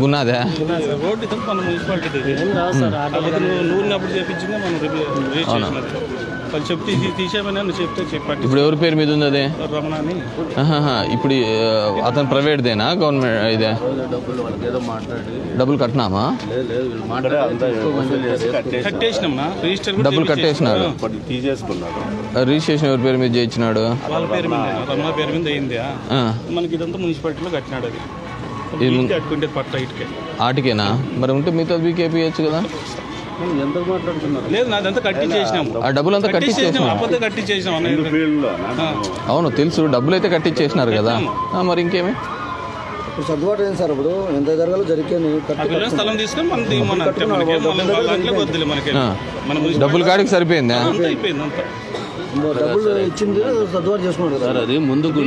గున్నాదా? Road ఇదంతా మన municipality కాకపోతే నువ్వు నూరినప్పుడు చేపించిందే మనం రిజిస్ట్రేషన్ వాళ్ళు చెప్తే ఇది తీసేమని నువ్వు చెప్తే చెప్పండి ఇప్పుడు ఎవరి పేరు మీద ఉంది అది. ఇప్పుడు అతను ప్రైవేట్దేనా? గవర్నమెంట్ ఇదే? డబ్బులు కట్టినామా? కట్టేసినమ్మా. రిజిస్టర్ డబ్బులు తీసేసుకున్నారు రిజిస్ట్రేషన్ ఎవరి పేరు మీద చేయించినాడు? వాళ్ళ పేరు మీద రమణ పేరు మీద అయింది? ఆ, మనకి ఇదంతా మున్సిపాలిటీలో కట్టినాడు అది. ఆటికేనా? మరి ఉంటే మీతో బీకేపీయచ్చు కదా? ఎంత మాట్లాడుతున్నారు? లేదు నాదంతా కట్టి చేసినాము ఆ కట్టి కట్టించేసినాం అబద్ధం కట్టి చేసినాం అన్నయ్య ఫీల్డ్లో అవును తెలుసు. డబ్బులు అయితే కట్టించేసినారు కదా. మరి ఇంకేమి? ఇప్పుడు సర్దుబాటు అయింది సార్ ఇప్పుడు? ఎంత జరగాలో పిల్లల స్థలం తీసుకొని మనం డబ్బులు కాడికి సరిపోయిందా? అంతా అయిపోయింది అంతా. డబ్బులు ఇచ్చింది సర్దుబాటు చేసుకున్నాడు కదా. సార్ అది ముందుకు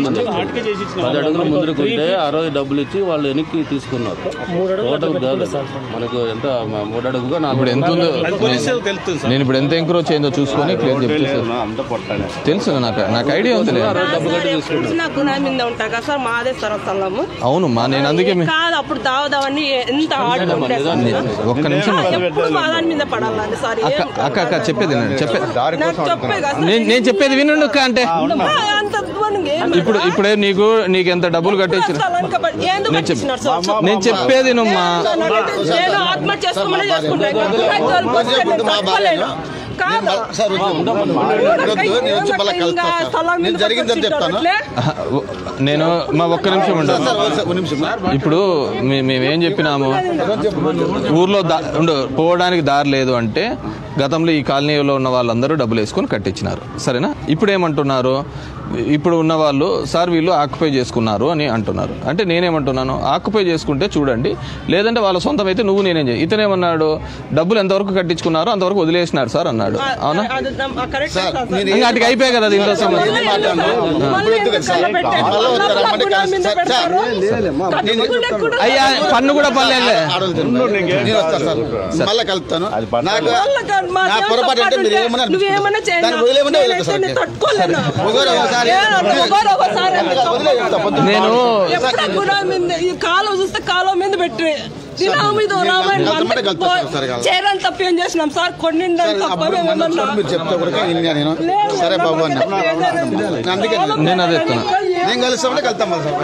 పది అడుగులు ముందుకు ఉంటే ఆ రోజు డబ్బులు ఇచ్చి వాళ్ళు వెనక్కి తీసుకున్నారు. టోటల్ కాదు. మనకు ఎంత మూడు అడుగుగా ఇప్పుడు ఎంత ఉందో నేను ఇప్పుడు ఎంత ఎంక్రోచ్ అయిందో చూసుకొని క్లియర్ తెలుసు నాకు నాకు ఐడియా ఉందిలే. నాకు నా మీద ఉంటా కదా సార్ మాదే సార్ అవును మా నేను అందుకే అప్పుడు దావదావని ఎంత ఆడుకుంటే ఒక్క నిమిషం. ఎప్పుడు మా దాని మీద పడాలని సార్? అక్క అక్క చెప్పేది నేను చెప్పే చెప్పేది వినండి అంటే. ఇప్పుడు ఇప్పుడే నీకు నీకు ఎంత డబ్బులు కట్టించిన నేను చెప్పేది నుమ్మా నేను నేను. కాదు. జరిగిందని చెప్తాను మా ఒక్క నిమిషం ఉంటాను సార్ ఒక నిమిషం ఇప్పుడు మేమేం చెప్పినాము ఊర్లో దా ఉండు పోవడానికి దారి లేదు అంటే గతంలో ఈ కాలనీలో ఉన్న వాళ్ళందరూ డబ్బులు వేసుకొని కట్టించినారు. సరేనా? ఇప్పుడు ఏమంటున్నారు ఇప్పుడు ఉన్న వాళ్ళు సార్ వీళ్ళు ఆక్యుపై చేసుకున్నారు అని అంటున్నారు. అంటే నేనేమంటున్నాను? ఆక్యుపై చేసుకుంటే చూడండి లేదంటే వాళ్ళ సొంతం అయితే నువ్వు నేనేం చేయి ఇతనేమన్నాడు డబ్బులు ఎంతవరకు కట్టించుకున్నారో అంతవరకు వదిలేసినారు సార్ అన్నాడు. అవునా? అటుకి అయిపోయాయి కదా దీంట్లో అయ్యా పన్ను కూడా మళ్ళీ కలుపుతాను. నాకు నువ్వేమన్నా నేను కాలువ చూస్తే కాలువ మీద పెట్టి తప్ప ఏం చేసినాం సార్? కొన్ని నేను. అదే చెప్తున్నా. నేను మళ్ళీ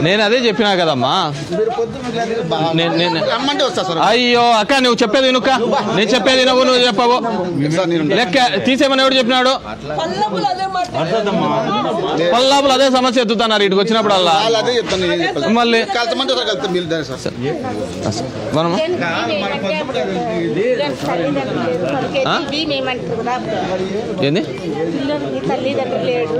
నేను అదే చెప్పినా కదమ్మా మీరు పొద్దున్న బాగా- నేను నేను రమ్మంటే వస్తా సార్ అయ్యో అక్క నువ్వు చెప్పేది నుక్క నేను చెప్పేది నువ్వు నువ్వు చెప్పవు సార్ నేను లెక్క తీసేమని ఎవడు చెప్పినాడు పల్లపులు అదే మాట పల్లాపులు అదే సమస్య ఎత్తుతున్నారు ఇటుకు వచ్చినప్పుడు వాళ్ళు అదే చెప్తాను నేను చెప్పాలి. మళ్ళీ మీరు దాని సార్ ఆ? ఏంది పిల్లలకి తల్లిదండ్రులు లేడు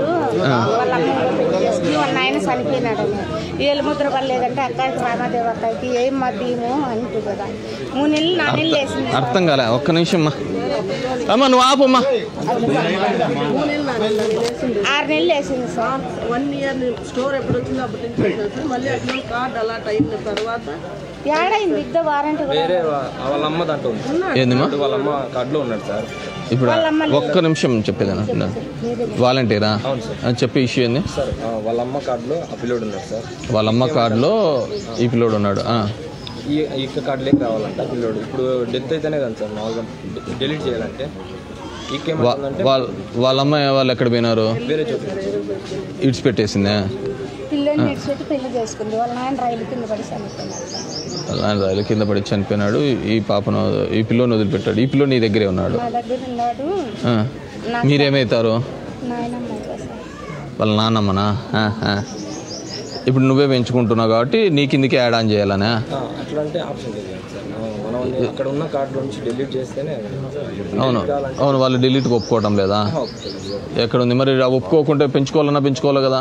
వాళ్ళ అమ్మ పెళ్ళి చేసుకుని వాళ్ళ నాయన చనిపోయినాడు. ఏళ్ళు ముద్ర పడలేదంటే అక్కడికి రామాదేవి అక్కడికి ఏం మా భీము అంటూ కదా. మూడు నెలలు నాలుగు నెలలు వేసింది. అర్థం కాలే. ఒక్క నిమిషం అమ్మా. అమ్మా నువ్వు ఆపమ్మా ఆరు నెలలు వేసింది సార్. వన్ ఇయర్ స్టోర్ ఎప్పుడు వచ్చిందో అప్పుడు నుంచి. మళ్ళీ అట్లా కార్డ్ అలాట్ అయిన తర్వాత ఏడైంది ఇద్ద వారంటీ కూడా. వేరే వా- వాళ్ళ అమ్మ దాంట్లో ఉంది. ఏందిమా వాళ్ళ అమ్మ కార్డులో ఉన్నాడు సార్. ఇప్పుడు ఒక్క నిమిషం చెప్పేదానా? వాలంటీరా? ఆ, చెప్పే ఇష్యూ ఏంది? వాళ్ళ అమ్మ కార్డులో ఆ పిల్లోడు ఉన్నాడు సార్. వాళ్ళ అమ్మ కార్డులో ఈ పిల్లోడు ఉన్నాడు ఆ. ఈ ఈ యొక్క కార్డులోకి రావాలంట పిల్లోడు. ఇప్పుడు డెత్ అయితేనే కదా సార్ మామూలుగా డిలీట్ చేయాలంటే. వాళ్ళ వాళ్ళ అమ్మ వాళ్ళు ఎక్కడ పోయినారు? ఇడ్స్ పెట్టేసిందే విడిచిపెట్టి పెళ్ళి చేసుకుంది. వాళ్ళ నాయన రైలు కింద పడి చనిపోయినాడు నాన్న రైలు కింద పడి చనిపోయినాడు. ఈ పాపను ఈ పిల్లోని వదిలిపెట్టాడు. ఈ పిల్లో నీ దగ్గరే ఉన్నాడు. మా దగ్గర ఉన్నాడు. ఆ. మీరేమవుతారు నాయనమ్మ సార్ వాళ్ళ నాన్నమ్మనా? ఆ, ఆ. ఇప్పుడు నువ్వే పెంచుకుంటున్నావు కాబట్టి నీ కిందికి యాడ్ ఆన్ చేయాలనా? ఆ, అట్లా అంటే ఆప్షన్ లేదు కదా సార్. మనం మనం అక్కడ ఉన్న కార్డు నుంచి డిలీట్ చేస్తేనే అవును. అవును వాళ్ళు డిలీట్కి ఒప్పుకోవటం లేదా? ఓకే ఎక్కడ ఉంది మరి? ఒప్పుకోకుంటే పెంచుకోవాలన్నా పెంచుకోవాలి కదా.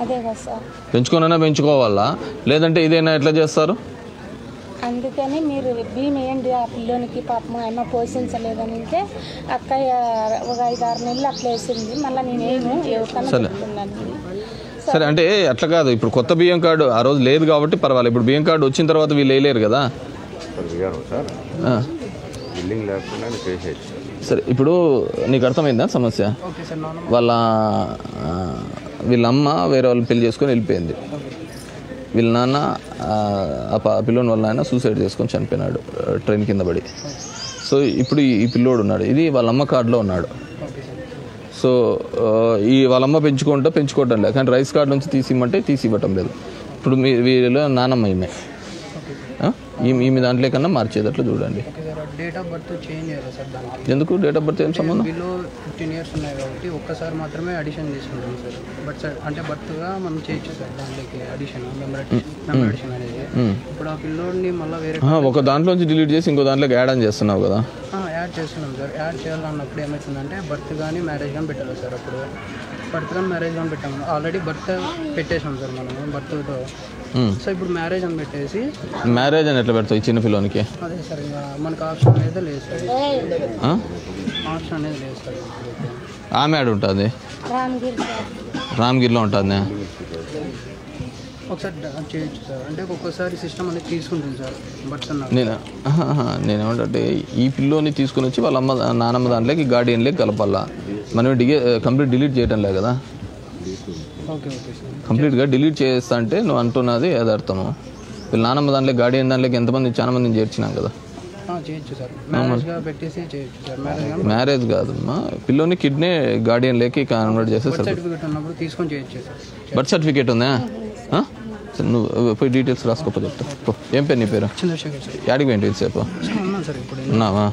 అదే కదా సార్. పెంచుకోనన్నా పెంచుకోవాలా? లేదంటే ఇదేనా ఎట్లా చేస్తారు? అందుకని మీరు భీమ్ వేయండి ఆ పిల్లోనికి పాపం ఆయన పోషించలేదని అంటే అక్కయ్య ఒక ఐదు ఆరు నెలలు అట్లా వేసింది. మళ్ళీ నేనేమో ఎవరికన్నా సరే. అంటే అట్లా కాదు. ఇప్పుడు కొత్త బియ్యం కార్డు ఆ రోజు లేదు కాబట్టి పర్వాలేదు. ఇప్పుడు బియ్యం కార్డు వచ్చిన తర్వాత వీళ్ళు వేయలేరు కదా? సార్. ఇప్పుడు నీకు అర్థమైందా సమస్య? వాళ్ళ ఆ, వీళ్ళ అమ్మ వేరే వాళ్ళు పెళ్ళి చేసుకొని వెళ్ళిపోయింది. వీళ్ళ నాన్న ఆ, పిల్లోని వాళ్ళ నాయన సూసైడ్ చేసుకొని చనిపోయినాడు ట్రైన్ కింద పడి. సో ఇప్పుడు ఈ- పిల్లోడు ఉన్నాడు. ఇది వాళ్ళ అమ్మ కార్డులో ఉన్నాడు. సో ఈ వాళ్ళమ్మ పెంచుకుంటా పెంచుకోవటం లేదు. కానీ రైస్ కార్డు నుంచి తీసి ఇమ్మంటే తీసి ఇవ్వటం లేదు. ఇప్పుడు మీ వీరిలో నానమ్మ ఈమె. ఈమె దాంట్లో కన్నా మార్చేటట్లు చూడండి. డేట్ ఆఫ్ బర్త్ చేంజ్ చేయాలి సార్ దానికి. ఎందుకు? డేట్ ఆఫ్ బర్త్ ఏం సంబంధం? బిలో ఫిఫ్టీన్ ఇయర్స్ ఉన్నాయి కాబట్టి ఒక్కసారి మాత్రమే అడిషన్ తీసుకుంటాం సార్. బట్ సార్ అంటే బర్త్గా మనం చేయొచ్చు సార్ దాంట్లోకి అడిషన్ మెమరీ అడిషన్ అనేది. ఇప్పుడు ఆ పిల్లోడిని మళ్ళీ వేరే ఒక దాంట్లోంచి డిలీట్ చేసి ఇంకో దాంట్లోకి యాడ్ ఆన్ చేస్తున్నావు కదా. యాడ్ చేస్తున్నాం సార్. యాడ్ చేయాలన్నప్పుడు ఏమవుతుందంటే బర్త్ కానీ మ్యారేజ్ కానీ పెట్టాలి సార్ అప్పుడు. బర్త్ కానీ మ్యారేజ్ కానీ పెట్టాము. ఆల్రెడీ బర్త్ పెట్టేసాం సార్ మనం బర్త్తో సో ఇప్పుడు మ్యారేజ్ అని పెట్టేసి మ్యారేజ్ అని ఎట్లా పెడతావు ఈ చిన్న పిల్లోనికి? అదే సార్ ఇంకా మనకు ఆప్షన్ అనేది లేదు సార్. ఆ? ఆప్షన్ అనేది లేదు సార్. ఆమె యాడ్ ఉంటుంది. రామగిరిలో ఉంటుంది ఒకసారి డ- చేయొచ్చు సార్. అంటే ఒక్కొక్కసారి సిస్టమ్ అనేది తీసుకుంటుంది సార్. బర్త్ అన్న నేను? ఆహాహా, నేను ఏమంటే ఈ పిల్లోని తీసుకుని వచ్చి వాళ్ళ అమ్మ నానమ్మ దాంట్లోకి గార్డియన్లోకి కలపాలా? మనం డిగే కంప్లీట్ డిలీట్ చేయటం లేదు కదా కంప్లీట్గా డిలీట్ చేస్తా అంటే నువ్వు అంటున్నది యథార్థము. వీళ్ళ నానమ్మ దాంట్లో గార్డియన్ దాంట్లోకి ఎంతమంది చాలా మందిని చేర్చినాం కదా? మ్యారేజ్ కాదమ్మా. పిల్లోని కిడ్నీ గార్డియన్ లేకి కన్వర్ట్ చేస్తే బర్త్ సర్టిఫికేట్ ఉందా? నువ్వు పోయి డీటెయిల్స్ రాసుకోపో చెప్తా. పో. ఏం పేరు నీ పేరు? యాడికి పోయింటి సేపు ఇప్పుడు. ఉన్నావా?